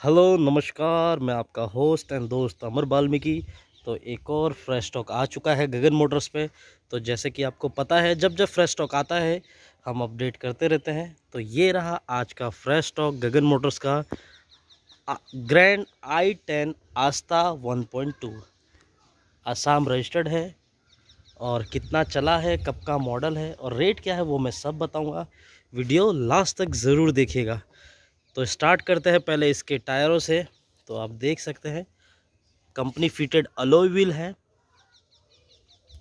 Hello, नमस्कार, मैं आपका होस्ट एंड दोस्त अमर बाल्मीकि तो एक और फ्रेश स्टॉक आ चुका है गगन मोटर्स पे। तो जैसे कि आपको पता है, जब जब फ्रेश स्टॉक आता है, हम अपडेट करते रहते हैं। तो ये रहा आज का फ्रेश स्टॉक गगन मोटर्स का grand i ten Asta 1.2 Assam registered है और कितना चला है, कब का मॉडल है और रेट क्या है वो मैं सब बताऊँगा। वीडियो लास्ट तक ज़रूर देखिएगा। तो स्टार्ट करते हैं पहले इसके टायरों से। तो आप देख सकते हैं, कंपनी फिटेड अलोई व्हील है।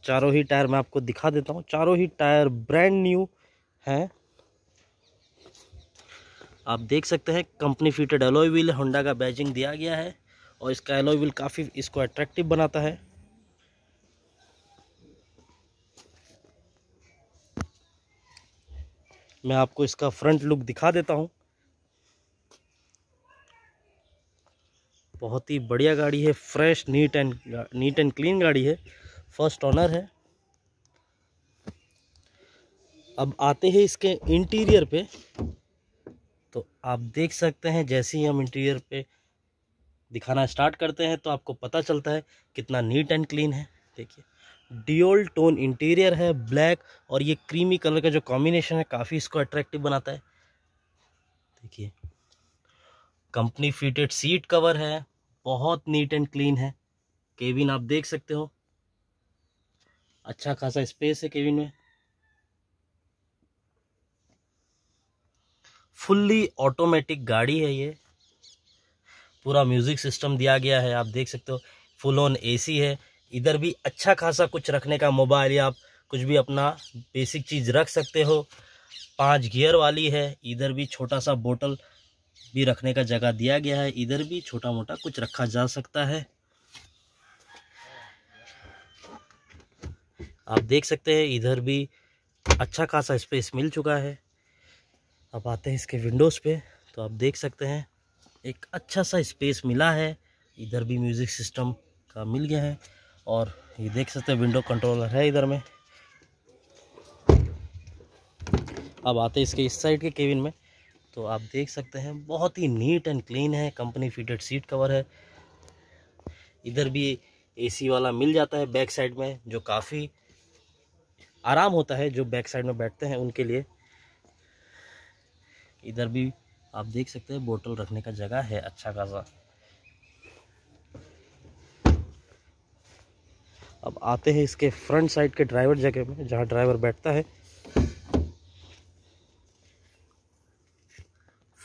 चारों ही टायर मैं आपको दिखा देता हूँ। चारों ही टायर ब्रांड न्यू हैं। आप देख सकते हैं, company fitted alloy wheel Honda का बैजिंग दिया गया है और इसका एलोई व्हील काफ़ी इसको अट्रैक्टिव बनाता है। मैं आपको इसका फ्रंट लुक दिखा देता हूँ। बहुत ही बढ़िया गाड़ी है fresh neat and neat and clean गाड़ी है। फ़र्स्ट ऑनर है। अब आते हैं इसके इंटीरियर पे। तो आप देख सकते हैं, जैसे ही हम इंटीरियर पे दिखाना स्टार्ट करते हैं तो आपको पता चलता है कितना नीट एंड क्लीन है। देखिए डियोल टोन इंटीरियर है ब्लैक और ये क्रीमी कलर का जो कॉम्बिनेशन है, काफ़ी इसको अट्रैक्टिव बनाता है। देखिए कंपनी फिटेड सीट कवर है। बहुत नीट एंड क्लीन है। केबिन आप देख सकते हो। अच्छा खासा स्पेस है केबिन में। फुल्ली ऑटोमेटिक गाड़ी है ये। पूरा म्यूज़िक सिस्टम दिया गया है, आप देख सकते हो। फुल ऑन एसी है। इधर भी अच्छा खासा कुछ रखने का मोबाइल या आप कुछ भी अपना बेसिक चीज़ रख सकते हो। पाँच गियर वाली है। इधर भी छोटा सा बोतल भी रखने का जगह दिया गया है। इधर भी छोटा मोटा कुछ रखा जा सकता है। आप देख सकते हैं, इधर भी अच्छा खासा स्पेस मिल चुका है। अब आते हैं इसके विंडोज़ पे। तो आप देख सकते हैं, एक अच्छा सा स्पेस मिला है। इधर भी म्यूज़िक सिस्टम का मिल गया है। और ये देख सकते हैं विंडो कंट्रोलर है इधर में। अब आते हैं इसके इस साइड के केबिन में। तो आप देख सकते हैं, बहुत ही नीट एंड क्लीन है कंपनी फिटेड सीट कवर है। इधर भी एसी वाला मिल जाता है बैक साइड में, जो काफ़ी आराम होता है, जो बैक साइड में बैठते हैं उनके लिए। इधर भी आप देख सकते हैं बोतल रखने का जगह है अच्छा खासा। अब आते हैं इसके फ्रंट साइड के ड्राइवर जगह में, जहाँ ड्राइवर बैठता है।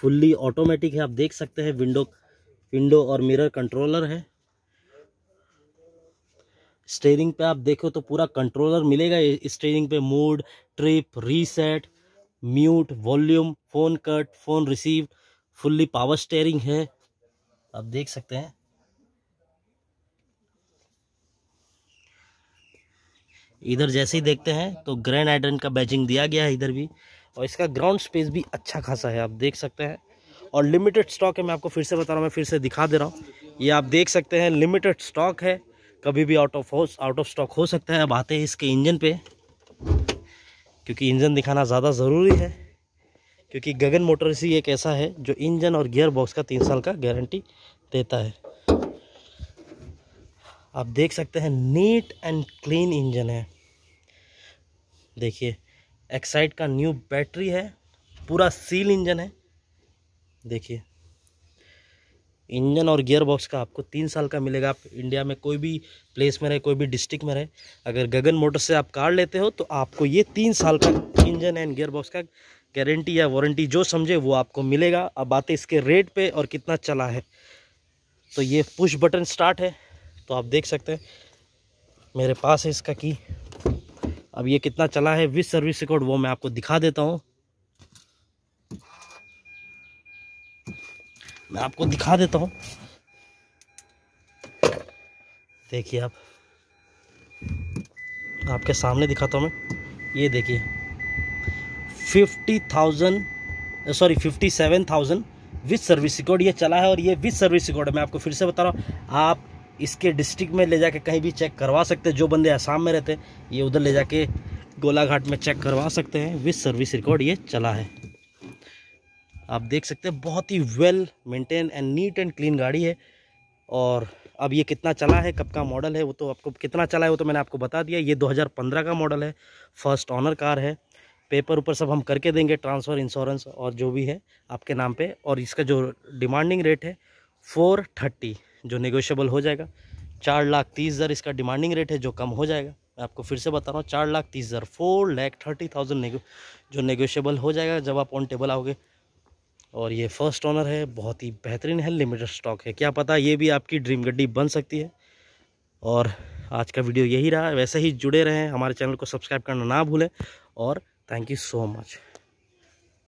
फुल्ली ऑटोमेटिक है। आप देख सकते हैं विंडो विंडो और मिरर कंट्रोलर है। स्टेयरिंग पे आप देखो तो पूरा कंट्रोलर मिलेगा। स्टेयरिंग पे mode, trip, reset, mute, volume, phone cut, phone receive, fully power steering है। आप देख सकते हैं। इधर जैसे ही देखते हैं तो ग्रैंड आइडन का बैजिंग दिया गया है। इधर भी और इसका ग्राउंड स्पेस भी अच्छा खासा है, आप देख सकते हैं। और लिमिटेड स्टॉक है, मैं आपको फिर से बता रहा हूँ, मैं फिर से दिखा दे रहा हूँ। ये आप देख सकते हैं लिमिटेड स्टॉक है। कभी भी आउट ऑफ़ हो आउट ऑफ़ स्टॉक हो सकता है, अब आते हैं इसके इंजन पे। क्योंकि इंजन दिखाना ज़्यादा ज़रूरी है। क्योंकि गगन मोटर्स ही एक ऐसा है, जो इंजन और गियर बॉक्स का तीन साल का गारंटी देता है। आप देख सकते हैं नीट एंड क्लीन इंजन है। देखिए एक्साइड का न्यू बैटरी है, पूरा सील इंजन है। देखिए इंजन और गियर बॉक्स का आपको तीन साल का मिलेगा। आप इंडिया में कोई भी प्लेस में रहे, कोई भी डिस्ट्रिक्ट में रहे, अगर गगन मोटर से आप कार लेते हो तो आपको ये तीन साल का इंजन एंड गियर बॉक्स का गारंटी या वारंटी जो समझे, वो आपको मिलेगा। अब आते इसके रेट पे और कितना चला है। तो ये पुश बटन स्टार्ट है। तो आप देख सकते हैं, मेरे पास है इसका की अब ये कितना चला है? विथ सर्विस रिकॉर्ड वो मैं आपको दिखा देता हूँ। मैं आपको दिखा देता हूँ। देखिए आप। आपके सामने दिखाता हूँ मैं। ये देखिए। Fifty thousand sorry fifty seven thousand with service record ये चला है और ये विथ सर्विस रिकॉर्ड मैं आपको फिर से बता रहा हूँ। आप इसके डिस्ट्रिक्ट में ले जाके कहीं भी चेक करवा सकते हैं। जो बंदे आसाम में रहते हैं, ये उधर ले जाके गोलाघाट में चेक करवा सकते हैं। विथ सर्विस रिकॉर्ड ये चला है। आप देख सकते हैं, बहुत ही well maintain and neat and clean गाड़ी है। और अब ये कितना चला है, कब का मॉडल है, वो तो आपको, कितना चला है, वो तो मैंने आपको बता दिया। ये 2015 का मॉडल है फ़र्स्ट ऑनर कार है। पेपर ऊपर सब हम करके देंगे ट्रांसफ़र इंश्योरेंस और जो भी है, आपके नाम पे। और इसका जो डिमांडिंग रेट है फोर थर्टी जो नेगोशियबल हो जाएगा। चार लाख तीस हज़ार इसका डिमांडिंग रेट है, जो कम हो जाएगा। मैं आपको फिर से बता रहा हूँ, चार लाख तीस हज़ार four lakh thirty thousand nego जो नेगोशियबल हो जाएगा जब आप ऑन टेबल आओगे। और ये फ़र्स्ट ऑनर है, बहुत ही बेहतरीन है लिमिटेड स्टॉक है। क्या पता ये भी आपकी ड्रीम गड्डी बन सकती है। और आज का वीडियो यही रहा, वैसे ही जुड़े रहें, हमारे चैनल को सब्सक्राइब करना ना भूलें। और थैंक यू सो मच